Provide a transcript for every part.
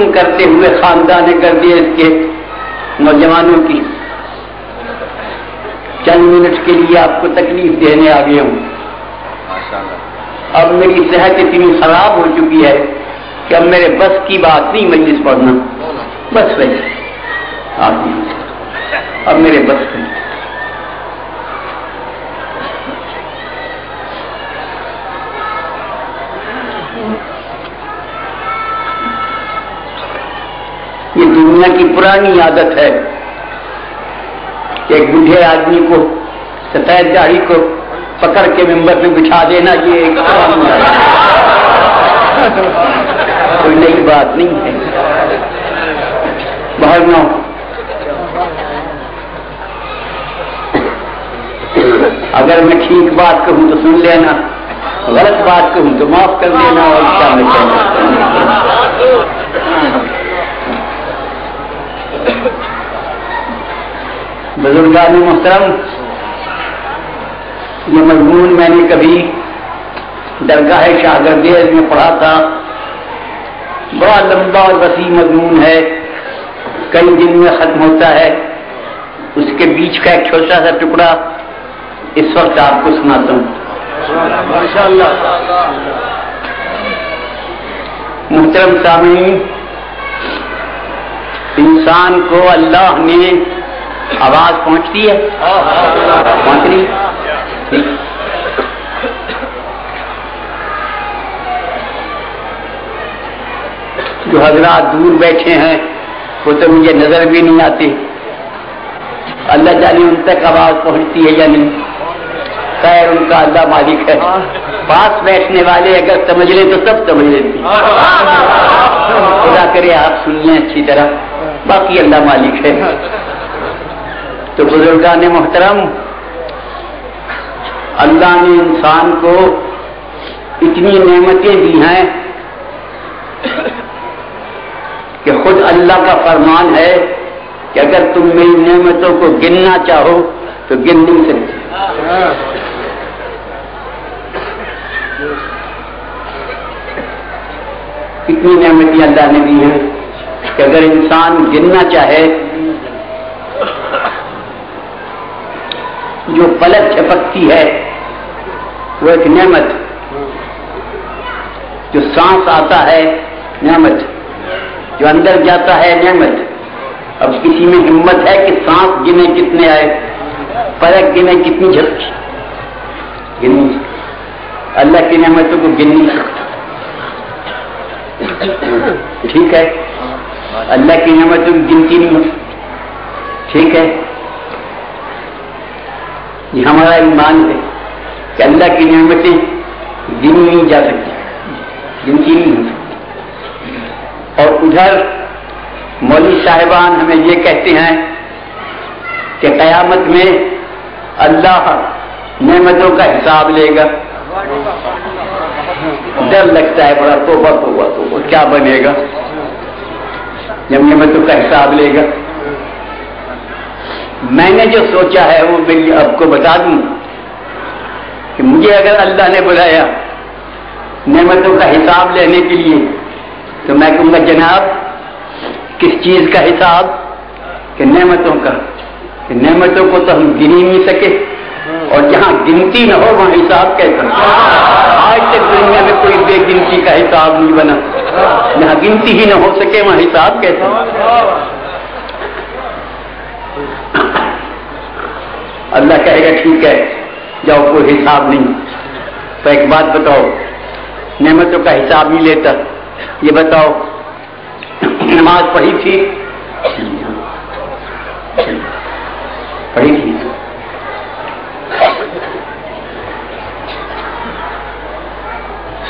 मासूम करते हुए खानदान कर दिए इसके नौजवानों की, चंद मिनट के लिए आपको तकलीफ़ देने आ गया हूँ। अब मेरी सेहत इतनी खराब हो चुकी है कि अब मेरे बस की बात नहीं मजलिस पढ़ना। बस वही। आप अब मेरे बस नहीं ये दुनिया की पुरानी आदत है एक बूढ़े आदमी को सफ़ेद दाढ़ी को पकड़ के मेंबर में बिठा देना, ये एक कोई नई बात नहीं है। बाहर अगर मैं ठीक बात कहूँ तो सुन लेना, गलत बात कहूँ तो माफ़ कर देना और क्या मैं बुजुर्गान मोहतरम ये मजमून मैंने कभी दरगाह शाहगरदेज में पढ़ा था। बड़ा लंबा और वसी मजमून है। कई दिन में खत्म होता है। उसके बीच का एक छोटा सा टुकड़ा इस वक्त आपको सुनाता हूँ। मुहतरम सामी इंसान को अल्लाह ने आवाज़ पहुँचती है? पहुँच रही जो हजरात दूर बैठे हैं, वो तो मुझे नज़र भी नहीं आते। अल्लाह जाने उन तक आवाज़ पहुँचती है या नहीं। खैर, उनका अल्लाह मालिक है। पास बैठने वाले अगर समझ लें तो सब समझ लेते खुदा करे आप सुन लें अच्छी तरह। बाकी अल्लाह मालिक है। तो बुजुर्गान मोहतरम, अल्लाह ने इंसान को इतनी नेमतें दी हैं कि खुद अल्लाह का फरमान है कि अगर तुम मेरी नेमतों को गिनना चाहो तो गिन नहीं सकते। कितनी नेमती अल्लाह ने दी है कि अगर इंसान गिनना चाहे जो पलक झपकती है, वो एक नेमत। जो सांस आता है, नेमत। जो अंदर जाता है, नेमत। अब किसी में हिम्मत है कि सांस गिने कितने आए पलक गिने कितनी झपकी। गिन। अल्लाह की नेमतों को गिन नहीं ठीक है? अल्लाह की नेमतों की गिनती नहीं ठीक है? ये हमारा ईमान है कि अल्लाह की नेमतें गिनी नहीं जा सकती गिनती नहीं हो। सकती और उधर मौली साहिबान हमें ये कहते हैं कि कयामत में अल्लाह नेमतों का हिसाब लेगा। डर लगता है बड़ा तोबा तोबा तोबा, क्या बनेगा? जब नेमतों का हिसाब लेगा। मैंने जो सोचा है वो मैं आपको बता दूँ कि मुझे अगर अल्लाह ने बुलाया नेमतों का हिसाब लेने के लिए तो मैं कहूँगा, जनाब, किस चीज़ का हिसाब? कि नेमतों का। कि नेमतों को तो हम गिन ही नहीं सके, और जहाँ गिनती न हो, वहाँ हिसाब कैसा? आज तक दुनिया में कोई बेगिनती का हिसाब नहीं बना। जहाँ गिनती ही न हो सके, वहाँ हिसाब कैसा? अल्लाह कहेगा, ठीक है, जाओ, कोई हिसाब नहीं। तो एक बात बताओ, नेमतों का हिसाब नहीं लेता। ये बताओ, नमाज़ पढ़ी थी? पढ़ी थी।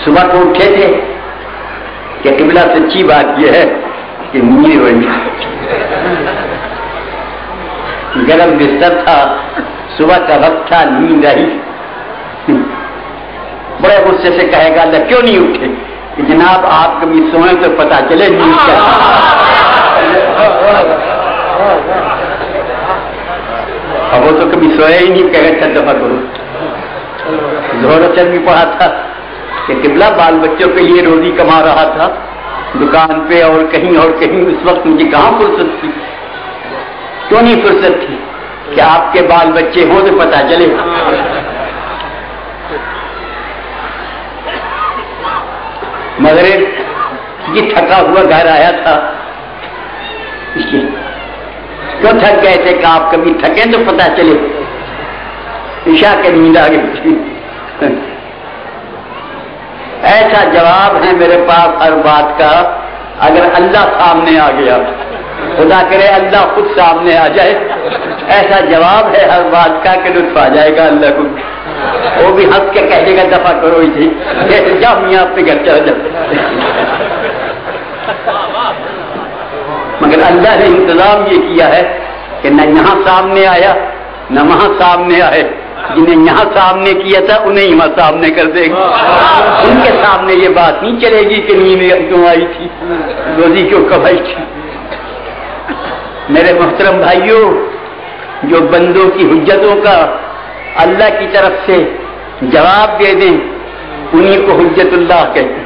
सुबह को उठे थे कि किबला सच्ची बात यह है कि नींद हो गरम बिस्तर था, सुबह का वक्त था, नींद आई। बड़े गुस्से से कहेगा अल्लाह क्यों नहीं उठे? जनाब, आप कभी सोए तो पता चले नींद क्या अब वो तो कभी सोया ही नहीं कहेगा अच्छा दफ़ा करो। जोहर अचर भी पढ़ा था कि किबला बाल बच्चों के लिए रोजी कमा रहा था। दुकान पे और कहीं और कहीं उस वक्त मुझे कहाँ फुर्सत थी क्यों नहीं फुर्सत थी? कि आपके बाल बच्चे हों तो पता चले। मगर ये थका हुआ घर आया था। क्यों थक गए थे? कि आप कभी थके तो पता चले। ईशा के नींद आ गई ऐसा जवाब है मेरे पास हर बात का, अगर अल्लाह सामने आ गया। खुदा करे अल्लाह खुद सामने आ जाए। ऐसा जवाब है, हर बात का कि लुत्फ आ जाएगा अल्लाह को। वो भी हंस के कह देगा, दफ़ा करो इसे। जैसे जाओ मियाँ अपने घर चला जाओ। मगर अल्लाह ने इंतज़ाम ये किया है कि न यहाँ सामने आया, न वहाँ सामने आए। जिन्हें यहाँ सामने किया था, उन्हें ही वहाँ सामने कर देगा। उनके सामने ये बात नहीं चलेगी कि नींद क्यों आई थी, रोजी क्यों कमाई थी। मेरे मोहतरम भाइयों जो बंदों की हुज्जतों का अल्लाह की तरफ़ से जवाब दे दें उन्हीं को हजतुल्लाह कहते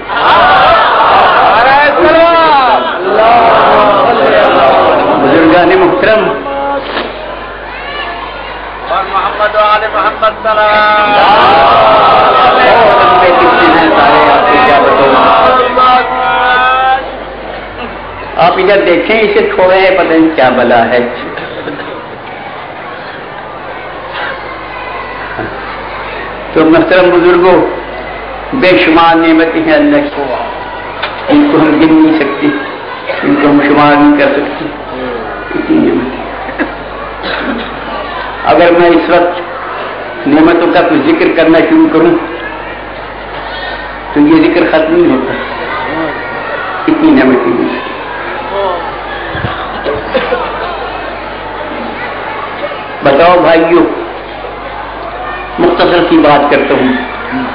बुजुर्गान मोहतरम और मोहम्मद वाले मोहम्मद सारे आप इधर देखें, इसे हैं, पता नहीं क्या बला है। तो मोहतरम बुज़ुर्गों, बेशुमार नियमतें हैं की। इनको हम गिन नहीं सकते, इनको हम शुमार नहीं कर सकते। इतनी नियमतें अगर मैं इस वक्त नियमतों का कुछ ज़िक्र करना शुरू करूँ तो ये ज़िक्र खत्म नहीं होता। इतनी नियमतें हैं। बताओ भाइयों, मुख्तसर की बात करता हूँ।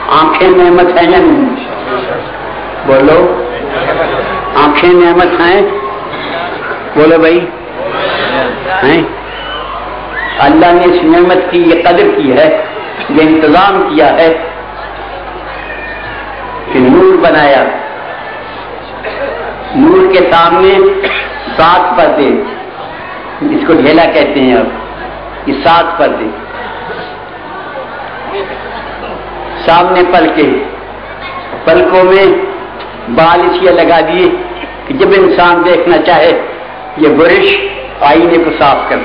आँखें नेमत है या नहीं? बोलो। आँखें नेमत हैं? बोलो भाई। हैं? अल्लाह ने इस नेमत की ये कदर की है, ये इंतज़ाम किया है कि नूर बनाया। नूर के सामने सात पर्दे। इसको ढेला कहते हैं अब। ये सात पर्दे सामने पलके पलकों में बाल इसलिए लगा दिए कि जब इंसान देखना चाहे, ये बुरिश आईने को साफ़ कर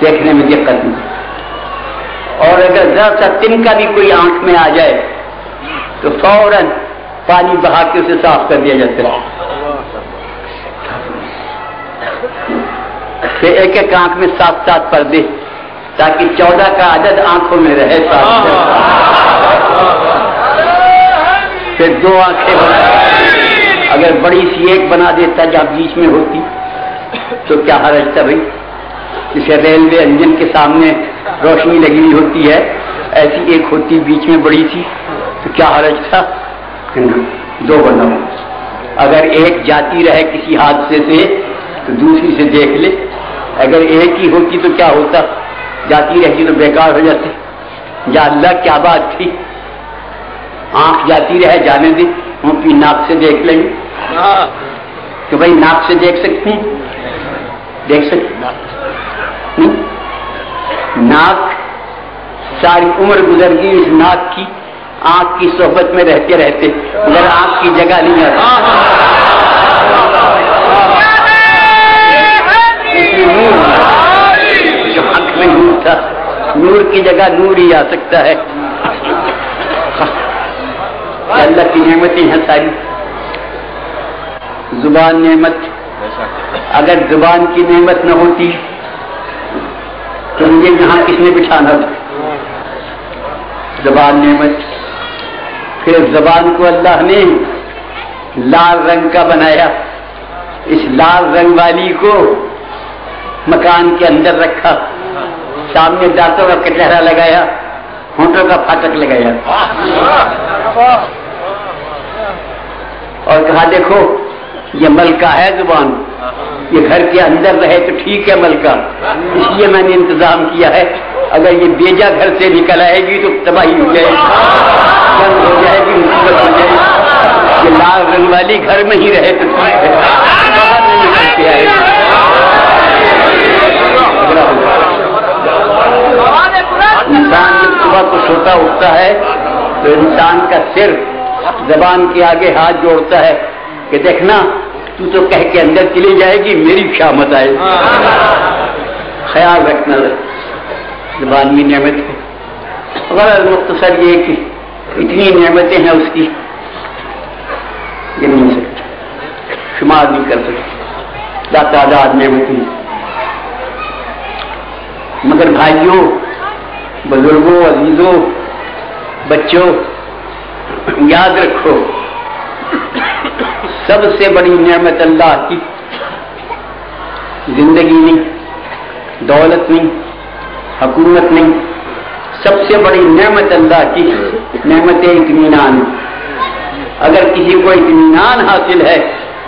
देखने में दिक्कत नहीं। और अगर जरा सा तिनका भी कोई आँख में आ जाए तो फ़ौरन पानी बहा के उसे साफ़ कर दिया जाता है। फिर एक एक आँख में सात सात पर्दे, ताकि चौदह का अदद आँखों में रहे फिर दो आँखें बना अगर बड़ी सी एक बना देता जहाँ बीच में होती। तो क्या हरज था भाई? जिसे रेलवे इंजन के सामने रोशनी लगी हुई होती है। ऐसी एक होती बीच में बड़ी सी। तो क्या हरज था? दो बनाओ। अगर एक जाती रहे किसी हादसे से तो दूसरी से देख ले। अगर एक ही होती तो क्या होता? जाती रहती तो बेकार हो जाती। या अल्लाह क्या बात थी? आँख जाती रहे जाने दी हम उनकी नाक से देख लेंगे। तो भाई नाक से देख सकते? हैं देख सकते नाक सारी उम्र गुजर गई इस नाक की। आँख की सोहबत में रहते रहते, उधर आँख की जगह नहीं आती जो हक में नूर था नूर की जगह नूर ही आ सकता है। अल्लाह की नेमतें हैं सारी। ज़ुबान नेमत। अगर ज़ुबान की नेमत न होती तो मुझे यहाँ किसने बिठाना? था जबान नेमत। फिर जबान को अल्लाह ने लाल रंग का बनाया। इस लाल रंग वाली को मकान के अंदर रखा। सामने दांतों का कचहरा लगाया, होंठों का फाटक लगाया। और कहा, देखो, ये मलका है ज़ुबान। ये घर के अंदर रहे तो ठीक है मलका। इसलिए मैंने इंतज़ाम किया है। अगर ये बेजा घर से निकल आएगी तो तबाही हो जाएगी। हो जाएगी, मुसीबत हो जाएगी। ये लाल रंग वाली घर में ही रहे तो ठीक है। बाहर नहीं निकल के आए अगला होगा। इंसान जब सुबह को सोता उठता है तो इंसान का सिर जबान के आगे हाथ जोड़ता है कि देखना, तू तो कह के अंदर चली जाएगी, मेरी शामत आए ख्याल रखना जबान भी नियमित है। गलत मुख्तसर ये कि इतनी नियमतें हैं उसकी गिन नहीं सकते। शुमार नहीं कर सकते। लातादाद नियमतें मगर भाइयों बुज़ुर्गों अजीजों बच्चों याद रखो सबसे बड़ी नेमत अल्लाह की ज़िंदगी नहीं दौलत नहीं हुकूमत नहीं सबसे बड़ी नेमत अल्लाह की नेमत इतमान अगर किसी को इतमान हासिल है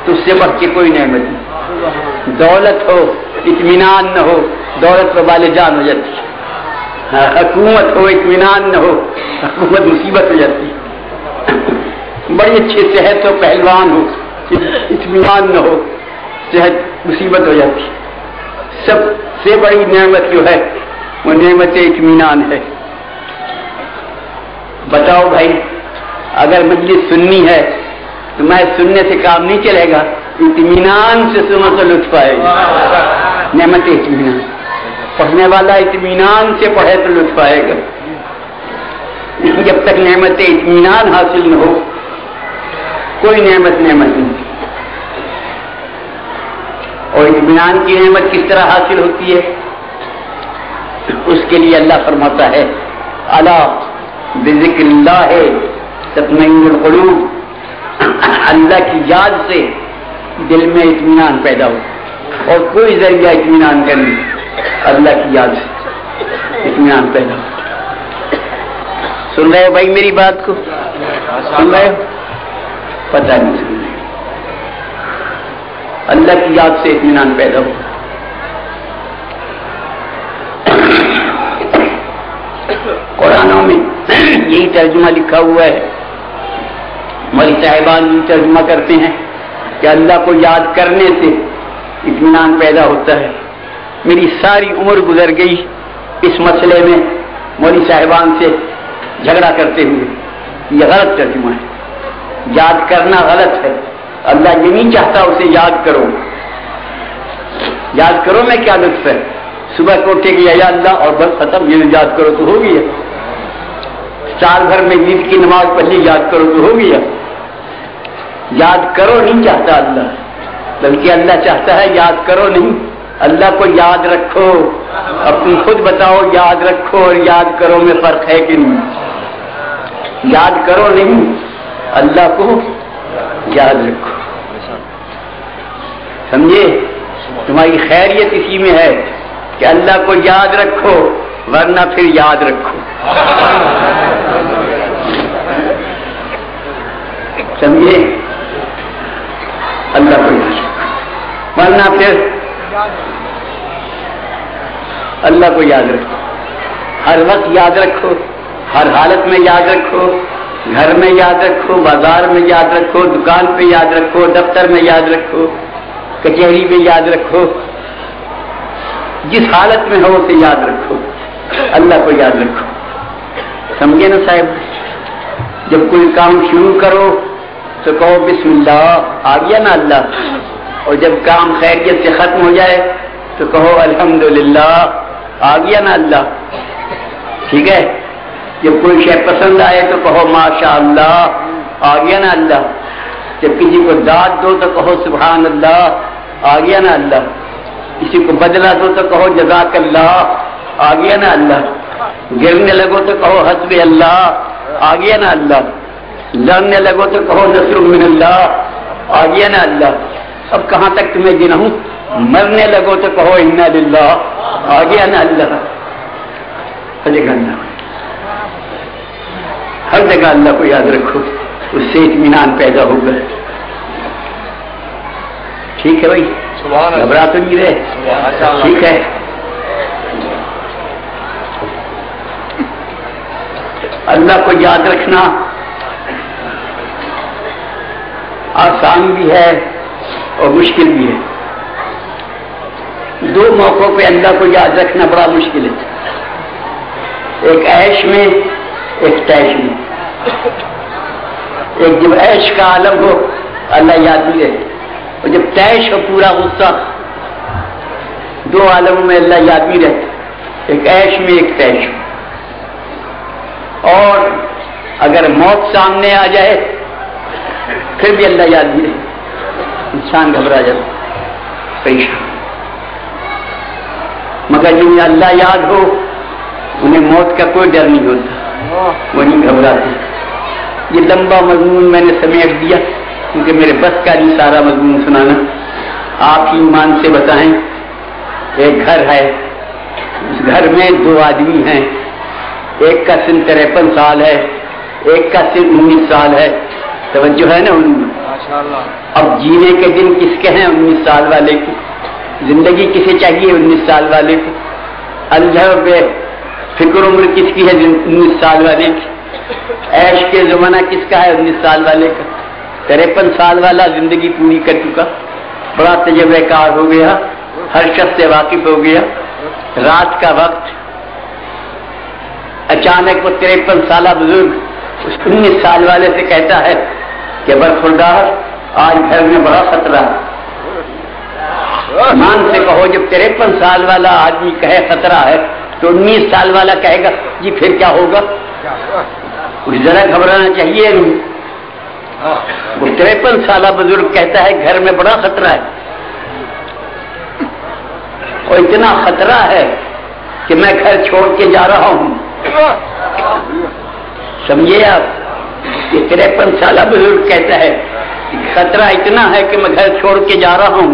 तो उससे बढ़ के कोई नेमत नहीं। दौलत हो इतमान न हो दौलत पर वाले जान हो जाती हाँ, हुकूमत हो इतमान न हो, हुकूमत मुसीबत हो जाती है। बड़ी अच्छी सेहत हो, पहलवान हो इतमान न हो, सेहत मुसीबत हो जाती है। सबसे बड़ी नेमत जो है, वो नेमत इतमान है। बताओ भाई, अगर मजलिस सुननी है तो मैं सुनने से काम नहीं चलेगा इतमान से सुनो तो लुत्फ आएगा। नेमत इतमान पढ़ने वाला इतमान से पढ़े तो लुत्फ आएगा। जब तक नेमत इतमान हासिल न हो, कोई नेमत नेमत नहीं। और इतमान की नेमत किस तरह हासिल होती है? उसके लिए अल्लाह फरमाता है, अला बिजिक्रिल्लाह है तत्मईनुल अल्लाह की याद से दिल में इतमान पैदा हो और कोई ज़रिया इतमान का नहीं। अल्लाह की याद से। इतमान पैदा सुन रहे हो भाई मेरी बात को? सुन रहे हो? पता नहीं सुन रहे अल्लाह की याद से इतमान पैदा हो। कुरानों में यही तर्जुमा लिखा हुआ है। हमारी साहिबान भी तर्जुमा करते हैं कि अल्लाह को याद करने से इतमान पैदा होता है। मेरी सारी उम्र गुजर गई इस मसले में मौली साहिबान से झगड़ा करते हुए। यह गलत तर्जुमा है। याद करना गलत है। अल्लाह ये नहीं चाहता उसे याद करो। याद करो मैं क्या लुत्फ है? सुबह को उठे कि या अल्लाह, और बस खत्म, ये याद करो तो हो। गया साल भर में ईद की नमाज़ पढ़ी, याद करो तो हो। गया याद करो, नहीं चाहता अल्लाह। बल्कि अल्लाह चाहता है याद करो, नहीं। अल्लाह को याद रखो, अपनी खुद बताओ, याद रखो और याद करो में फ़र्क है कि नहीं। याद करो नहीं, अल्लाह को याद रखो। समझे? तुम्हारी खैरियत इसी में है कि अल्लाह को याद रखो, वरना फिर याद रखो। समझे? अल्लाह को याद रखो। वरना फिर अल्लाह को याद रखो। हर वक्त याद रखो, हर हालत में याद रखो, घर में याद रखो, बाज़ार में याद रखो, दुकान पे याद रखो, दफ्तर में याद रखो, कचहरी में याद रखो। जिस हालत में हो उसे याद रखो। अल्लाह को याद रखो। समझे ना साहब? जब कोई काम शुरू करो तो कहो, बिस्मिल्लाह, आ गया ना अल्लाह? और जब काम खैरियत से खत्म हो जाए तो कहो, अल्हम्दुलिल्लाह, आ गया ना अल्लाह। ठीक है? जब कोई शय पसंद आए तो कहो माशा अल्लाह आ गया ना अल्लाह। जब किसी को दाद दो तो कहो सुबहान अल्लाह आ गया ना अल्लाह। किसी को बदला दो तो कहो जजाक अल्लाह आ गया ना अल्लाह। गिरने लगो तो कहो हसब अल्लाह आ गया ना अल्लाह। लड़ने लगो तो कहो नसर अल्लाह आ गया ना अल्लाह। अब कहाँ तक तुम्हें गिना हूँ? मरने लगो तो कहो इन्ना लिल्लाह आ गया ना अल्लाह। हर जगह अल्लाह हर जगह अल्लाह को याद रखो उससे इतमान पैदा होगा ठीक है भाई? घबरा तो नहीं रहे। ठीक है। अल्लाह को याद रखना आसान भी है और मुश्किल भी है। दो मौकों पे अल्लाह को याद रखना बड़ा मुश्किल है। एक ऐश में, एक तैश में। एक जब ऐश का आलम हो, अल्लाह याद भी रहे और जब तैश हो, पूरा गुस्सा, दो आलमों में अल्लाह याद भी रहे एक ऐश में, एक तैश और अगर मौत सामने आ जाए, फिर भी अल्लाह याद भी रहे इंसान घबरा जाता परेशान। मगर जिन्हें अल्लाह याद हो, उन्हें मौत का कोई डर नहीं होता। वो नहीं घबराते ये लंबा मजमून मैंने समेट दिया, क्योंकि मेरे बस का नहीं सारा मजमून सुनाना। आप ही ईमान से बताएँ, एक घर है। उस घर में दो आदमी हैं। एक का सिन तिरपन साल है, एक का सिन उन्नीस साल है। तवज्जो है ना उनमें अब जीने के दिन किसके हैं उन्नीस साल वाले की? ज़िंदगी किसे चाहिए उन्नीस साल वाले को? अल्लाह फ़िक्र उम्र किसकी है उन्नीस साल वाले की? ऐश के जमाना किसका है उन्नीस साल वाले का? तिरपन साल वाला ज़िंदगी पूरी कर चुका। बड़ा तजर्बेकार हो गया। हर शख्स से वाकिफ हो गया। रात का वक्त। अचानक वो तिरपन साल बुज़ुर्ग उस उन्नीस साल वाले से कहता है कि बरखुरदार आज घर में बड़ा खतरा है। मान से कहो, जब तिरपन साल वाला आदमी कहे खतरा है तो उन्नीस साल वाला कहेगा, जी, फिर क्या होगा? कुछ जरा घबराना चाहिए नहीं। वो तिरपन साल बुज़ुर्ग कहता है, घर में बड़ा खतरा है। और इतना खतरा है कि मैं घर छोड़ के जा रहा हूँ। समझे आप? तिरपन साल बुज़ुर्ग कहता है खतरा इतना है कि मैं घर छोड़ के जा रहा हूँ।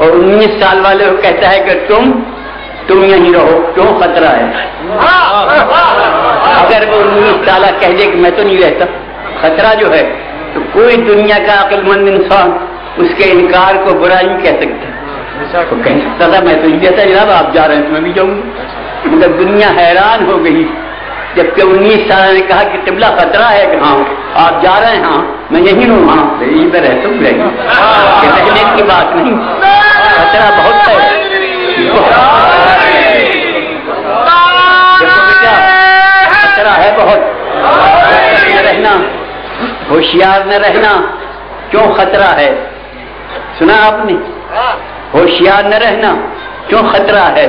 और उन्नीस साल वाले को कहता है कि तुम तुम यहीं रहो, क्यों खतरा है? अगर वो उन्नीस साल कह दे कि मैं तो नहीं रहता, खतरा जो है तो कोई दुनिया का अक्लमंद इंसान उसके इनकार को बुरा नहीं कह सकता तो कह सकता था मैं तो नहीं कहता जनाब, आप जा रहे हैं तो मैं भी जाऊँगा। मगर दुनिया हैरान हो गई। जबकि उन्नीस साल ने कहा कि तिबला खतरा है कि हाँ आप जा रहे हैं हाँ मैं यही हूँ हाँ यहीं पर हूँ रहने की बात नहीं। खतरा बहुत है। खतरा है बहुत। रहना। होशियार न रहना। क्यों खतरा है? सुना आपने? होशियार न रहना। क्यों खतरा है?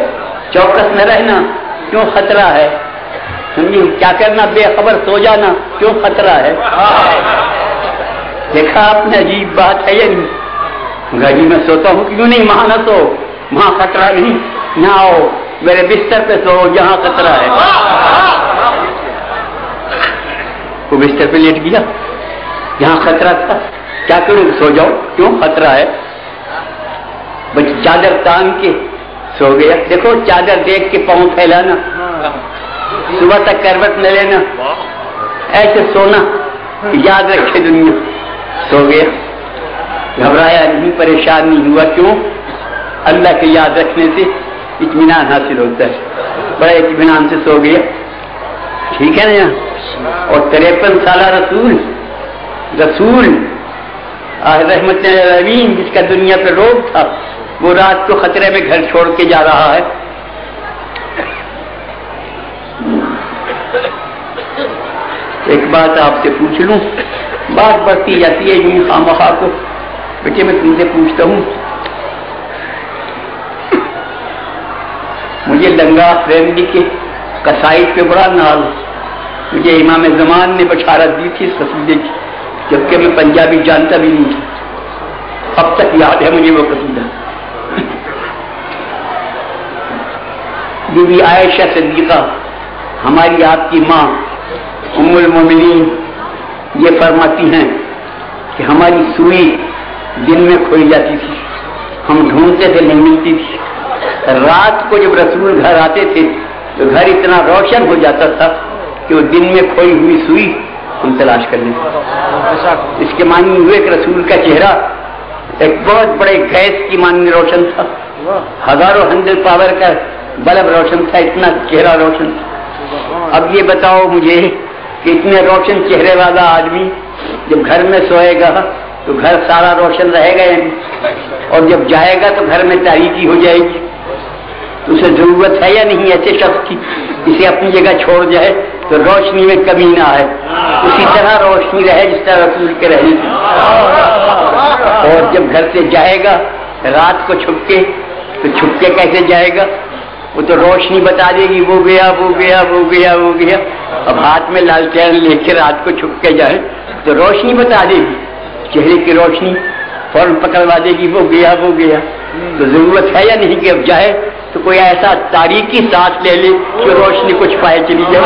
चौकस न रहना। क्यों खतरा है? समझिए क्या करना बेखबर सो जाना, क्यों खतरा है? देखा आपने, अजीब बात है ये। नहीं गाड़ी में सोता हूँ, क्यों नहीं, वहाँ न सो। वहाँ खतरा नहीं। ना आओ, मेरे बिस्तर पे सो जहाँ खतरा है। वो बिस्तर पे लेट गया। जहाँ खतरा था। क्या करूँ, सो जाओ। क्यों? खतरा है। चादर तान के सो गया। देखो, चादर देख के पाँव फैलाना। सुबह तक करवट न लेना। ऐसे सोना याद रखे दुनिया। सो गया। घबराया नहीं, परेशान नहीं हुआ क्यों? अल्लाह के याद रखने से इतमान हासिल होता है। बड़ा इतमान से सो गया। ठीक है ना और तिरपन साल रसूल रसूल रहमत रवीन जिसका दुनिया पे रोग था, वो रात को खतरे में घर छोड़ के जा रहा है। एक बात आपसे पूछ लूँ? बात बढ़ती जाती है यूँ खामखा को। बेटे, मैं तुमसे पूछता हूँ। मुझे लंगा फैमिली के कसाइद पे बड़ा नाल। मुझे इमाम जमान ने बशारत दी थी इस कसीदे की, जबकि मैं पंजाबी जानता भी नहीं था। अब तक याद है मुझे वो कसीदा। बीबी आयशा सिद्दीका, हमारी आपकी माँ उमुल मोमिनीन, ये फरमाती हैं कि हमारी सुई दिन में खोई जाती थी। हम ढूंढते थे, नहीं मिलती थी। रात को जब रसूल घर आते थे तो घर इतना रोशन हो जाता था कि वो दिन में खोई हुई सुई हम तलाश कर लेते इसके मानी हुए कि रसूल का चेहरा एक बहुत बड़े गैस की मानी रोशन था। हज़ारों हंड्रेड पावर का बल्ब रोशन था, इतना चेहरा रोशन था। अब ये बताओ मुझे इतने रोशन चेहरे वाला आदमी जब घर में सोएगा तो घर सारा रोशन रहेगा और जब जाएगा तो घर में तारीकी हो जाएगी। तो उसे ज़रूरत है या नहीं? ऐसे शख्स की इसे अपनी जगह छोड़ जाए तो रोशनी में कमी ना आए। उसी तरह रोशनी रहे जिस तरह रसूल के रहे। और जब घर से जाएगा, रात को छुपके तो छुपके कैसे जाएगा? वो तो रोशनी बता देगी, वो गया वो गया वो गया वो गया। अब हाथ में लालटेन लेके रात को छुप के जाए तो रोशनी बता देगी, चेहरे की रोशनी, फ़ौरन पकड़वा देगी, वो गया वो गया। तो ज़रूरत है या नहीं कि अब जाए तो कोई ऐसा तारीखी सांस ले ले कि रोशनी कुछ पाए चली जाए।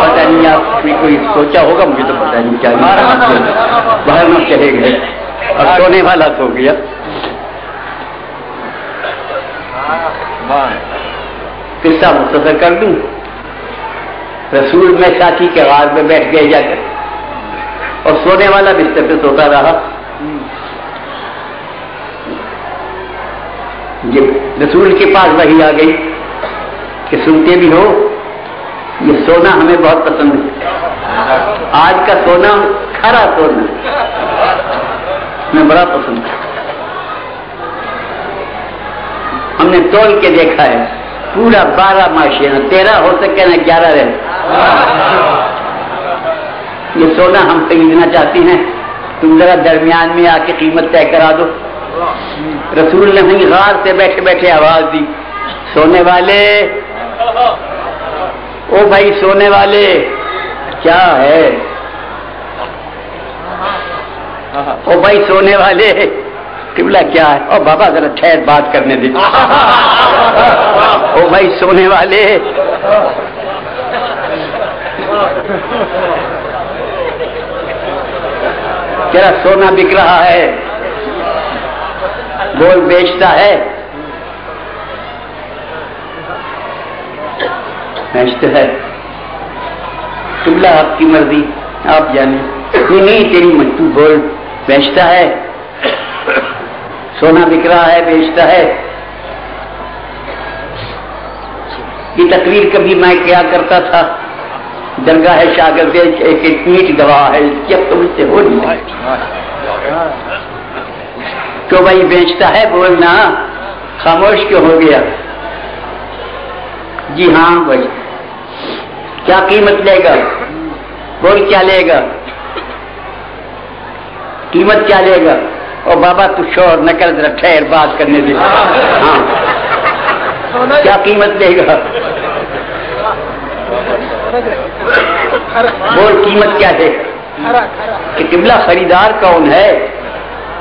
पता नहीं आपने कोई सोचा होगा, मुझे तो पता नहीं क्या बाहर चले गए। अब सोने वाला सो गया। किस्सा मुख्तर कर दूँ रसूल में साथी के बाद में बैठ गए जाकर। और सोने वाला बिस्तर पे सोता रहा। ये रसूल के पास वही आ गई कि सुनते भी हो ये सोना हमें बहुत पसंद है। आज का सोना खरा सोना हमें बड़ा पसंद है। हमने तोल के देखा है। पूरा बारह ना तेरह हो सके ना ग्यारह रहे। ये सोना हम खरीदना चाहते हैं। तुम जरा दरमियान में आके कीमत तय करा दो। रसूल ने वहीं गार से बैठे बैठे आवाज़ दी। सोने वाले, ओ भाई सोने वाले, क्या है? ओ भाई सोने वाले किबला क्या है? ओ बाबा, जरा ठहर, बात करने दे। ओ भाई सोने वाले। तेरा सोना बिक रहा है। बोल बेचता है। बेचता है। किबला आपकी मर्ज़ी। आप जाने। नहीं, तेरी मत बोल बेचता है। सोना बिक रहा है, बेचता है। ये तकरीर कभी मैं क्या करता था? दरगाह है, शागिर्द एक एक दवा है, जब तुम से हो नहीं तो भाई बेचता है, बोलना, खामोश क्यों हो गया? जी हाँ भाई। क्या कीमत लेगा? बोल क्या लेगा? कीमत क्या लेगा और बाबा, तू शोर न कर, जरा ठहर बात करने दे। हाँ। क्या कीमत लेगा बोल, कीमत क्या है कि किबला खरीदार कौन है?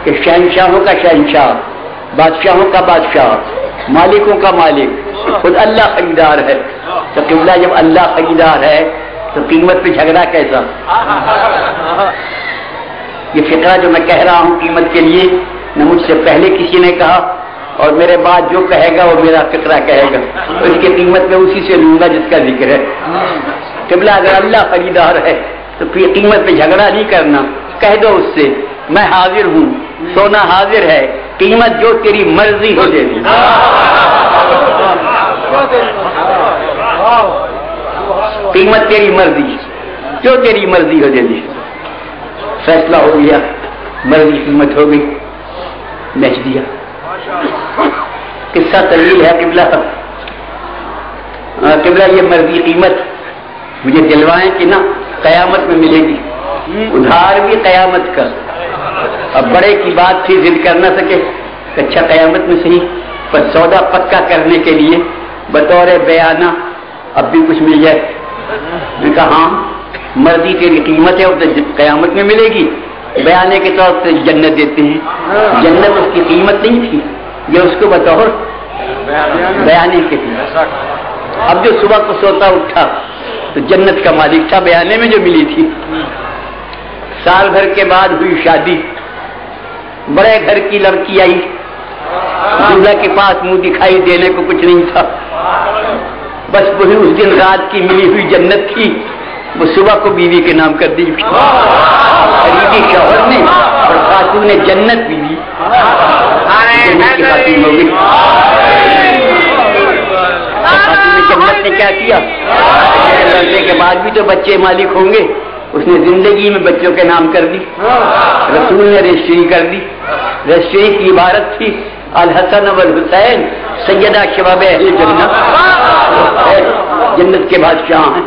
कि शहनशाहों का शहनशाह, बादशाहों का बादशाह, मालिकों का मालिक, खुद अल्लाह खरीदार है। तो किबला जब अल्लाह खरीदार है तो कीमत पे झगड़ा कैसा? ये फिक्रा जो मैं कह रहा हूँ कीमत के लिए, न मुझसे पहले किसी ने कहा, और मेरे बाद जो कहेगा, वो मेरा फिक्रा कहेगा। तो कीमत में उसी से लूँगा जिसका ज़िक्र है। किबला अगर अल्लाह खरीदार है तो कीमत पे झगड़ा नहीं करना। कह दो उससे, मैं हाजिर हूँ, सोना हाजिर है, कीमत जो तेरी मर्ज़ी हो देगी कीमत तेरी मर्ज़ी, जो तेरी मर्ज़ी हो देगी फैसला हो गया। मर्ज़ी कीमत हो गई। बेच दिया। किस्सा तवील है, किबला। किबला, ये मर्ज़ी कीमत। मुझे दिलवाएँ कि ना, कयामत में मिलेगी। उधार भी कयामत का। अब बड़े की बात थी, जिद कर ना सके। अच्छा कयामत में सही। पर सौदा पक्का करने के लिए बतौर बयाना अब भी कुछ मिल जाए। मैं कहा हाँ। मर्ज़ी तेरी कीमत है वो तो कयामत में मिलेगी। बयाने के तौर से जन्नत देते हैं। जन्नत उसकी कीमत नहीं थी। ये उसको बतौर बयाने के थी अब जो सुबह को सोता उठा तो जन्नत का मालिक था बयाने में जो मिली थी। साल भर के बाद हुई शादी। बड़े घर की लड़की आई। दूल्हा के पास मुँह दिखाई देने को कुछ नहीं था। बस वही उस दिन रात की मिली हुई जन्नत थी। वो सुबह को बीवी के नाम कर दी। खरीदी शोहर ने और खातून ने जन्नत बीवी जन्नत की खातून हो गई खातून ने जन्नत ने क्या किया? लड़ने के बाद भी तो बच्चे मालिक होंगे। उसने ज़िंदगी में बच्चों के नाम कर दी। रसूल ने रजिस्ट्री कर दी। रजिस्ट्री की इबारत थी। अल हसन अल हुसैन सैयदा शबाब जन्नत। जन्नत के बादशाह हैं?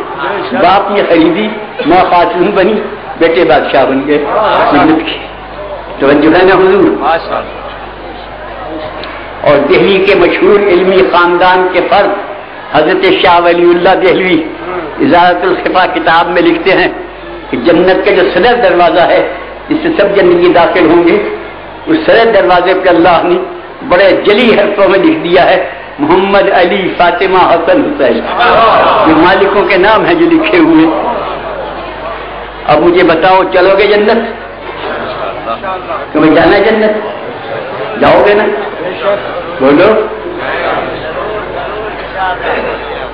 बाप ने खरीदी माँ खातून बनी बेटे बादशाह बन गए। की तो है ना हुजूर? और दिल्ली के मशहूर इल्मी खानदान के फर्द हज़रत शाह वलीउल्लाह दहलवी इजाजतुल किताब में लिखते हैं कि जन्नत का जो सदर दरवाज़ा है जिससे सब जन्नती दाखिल होंगे। उस सदर दरवाजे पे अल्लाह ने बड़े जली हरफों में लिख दिया है। मोहम्मद अली फातिमा हसन हुसैन। ये मालिकों के नाम है जो लिखे हुए। अब मुझे बताओ चलोगे जन्नत? तुम्हें जाना है जन्नत? जाओगे ना? बोलो।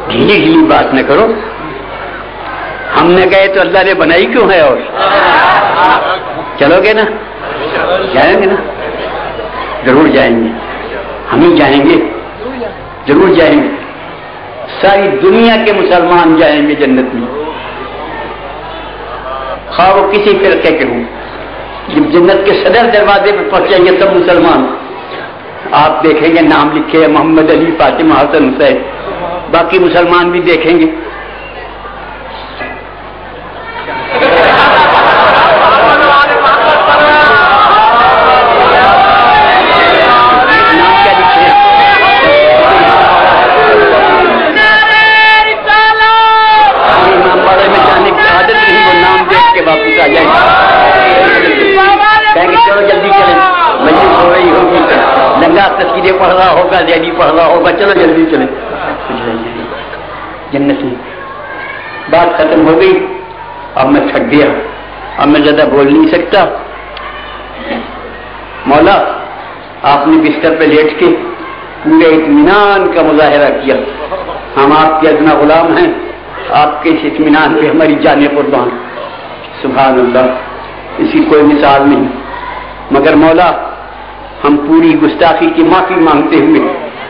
ढीली ढीली बात न करो। हमने गए तो अल्लाह ने बनाई क्यों है और? चलोगे ना? जाएँगे ना? ज़रूर जाएँगे। हम ही जाएँगे। ज़रूर जाएँगे। सारी दुनिया के मुसलमान जाएँगे जन्नत में। खा वो किसी फिरके के हों। जब जन्नत के सदर दरवाजे पर पहुँचेंगे सब मुसलमान। आप देखेंगे नाम लिखे मोहम्मद अली, फातिमा हसन, हुसैन। बाकी मुसलमान भी देखेंगे। तस्वीरें पढ़ रहा होगा जैदी पढ़ रहा होगा। चलो जल्दी चले। जन्नत बात खत्म हो गई। अब मैं थक गया। अब मैं ज़्यादा बोल नहीं सकता। मौला, आपने बिस्तर पे लेट के पूरे इतमान का मुजाहरा किया। हम आपके अदना गुलाम हैं। आपके इस इतमान पे हमारी जाने कुर्बान। सुबहान अल्लाह। इसकी कोई मिसाल नहीं। मगर मौला हम पूरी गुस्ताखी की माफ़ी मांगते हुए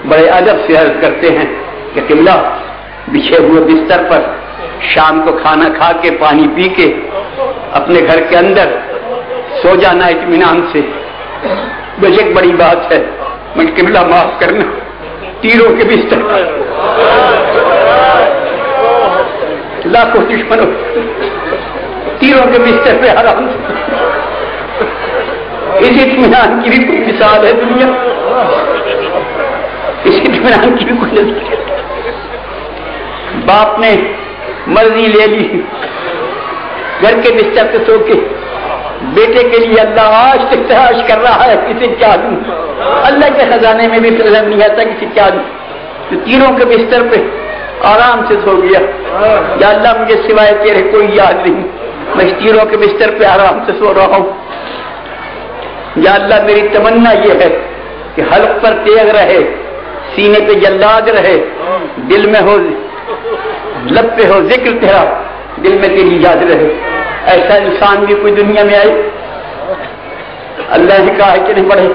बड़े अदब से अर्ज़ करते हैं कि किमला बिछे हुए बिस्तर पर शाम को खाना खा के पानी पी के अपने घर के अंदर सो जाना इत्मीनान से। बेशक बड़ी बात है मैं किमला माफ़ करना, तीरों के बिस्तर लाखों दुश्मनों, तीरों के बिस्तर पे आराम से। इस इतमान की भी कोई मिसाल है दुनिया? इस इतमान की भी कोई नज़र बाप ने मर्ज़ी ले ली। घर के बिस्तर पे सो के बेटे के लिए अल्लाह आज तक तलाश कर रहा है, किसे क्या दूँ? अल्लाह के खजाने में भी फिर नहीं आता, किसे क्या दूँ? तो तीनों के बिस्तर पे आराम से सो गया। या अल्लाह मुझे सिवाय तेरे कोई याद नहीं। मैं तीनों के बिस्तर पे आराम से सो रहा हूँ। या अल्लाह, मेरी तमन्ना ये है कि हल्क पर तेग रहे, सीने पे जल्लाद रहे, दिल में हो, लब पे हो ज़िक्र तेरा, दिल में तेरी याद रहे। ऐसा इंसान भी कोई दुनिया में आए, अल्लाह ने कहा कि नहीं पढ़े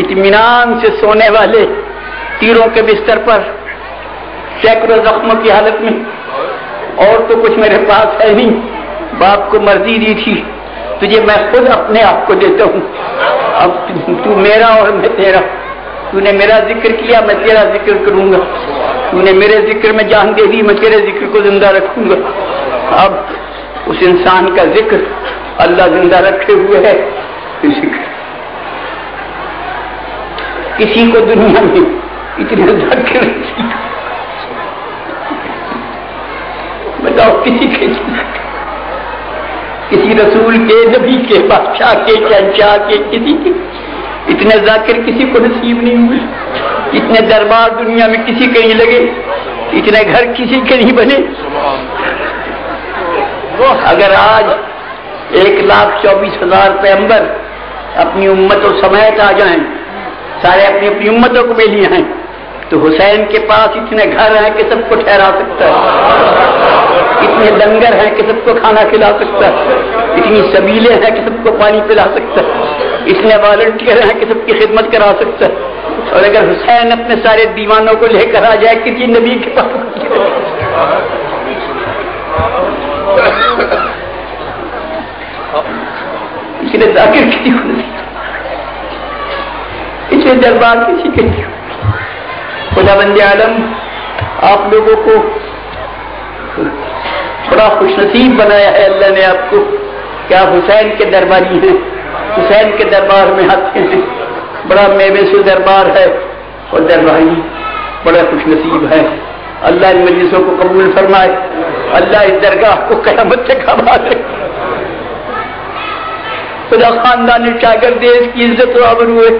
इतमान से सोने वाले तीरों के बिस्तर पर, सैकड़ों जख्मों की हालत में, और तो कुछ मेरे पास है नहीं, बाप को मर्ज़ी दी थी। तुझे मैं खुद अपने आप को देता हूँ। अब तू- मेरा और मैं तेरा। तूने मेरा ज़िक्र किया, मैं तेरा ज़िक्र करूँगा। तूने मेरे ज़िक्र में जान दे दी, मैं तेरे ज़िक्र को ज़िंदा रखूँगा। अब उस इंसान का ज़िक्र अल्लाह ज़िंदा रखे हुए है ज़िक्र। किसी को दुनिया में इतने ज़िक्र बताओ किसी के किसी रसूल के, नबी के, बादशाह के शहशाह के, किसी के। इतने जाकिर किसी को नसीब नहीं हुए। इतने दरबार दुनिया में किसी के नहीं लगे। इतने घर किसी के नहीं बने। अगर आज एक लाख चौबीस हज़ार पैम्बर अपनी उम्मतों समेत आ जाए, सारे अपनी अपनी उम्मतों को मिली हैं तो हुसैन के पास इतने घर हैं कि सबको ठहरा सकता है। इतने लंगर हैं कि सबको खाना खिला सकता है? इतनी सबीलें हैं कि सबको पानी पिला सकता है? इतने वॉलंटियर हैं कि सबकी खिदमत करा सकता है? और अगर हुसैन अपने सारे दीवानों को लेकर आ जाए, किसी नबी के पास? इसलिए जाकिर किसी को इसलिए दरबार किसी के नहीं। खुदा बंद आलम, आप लोगों को बड़ा खुशनसीब बनाया है अल्लाह ने आपको क्या हुसैन के दरबारी हैं। हुसैन के दरबार में आते हैं। बड़ा मेवे से दरबार है और दरबारी बड़ा खुशनसीब है। अल्लाह इन मजलिसों को कबूल फरमाए। अल्लाह इस दरगाह को कयामत से खबा दे खुदा खानदान टाइगर देश की इज़्ज़त आबरू है।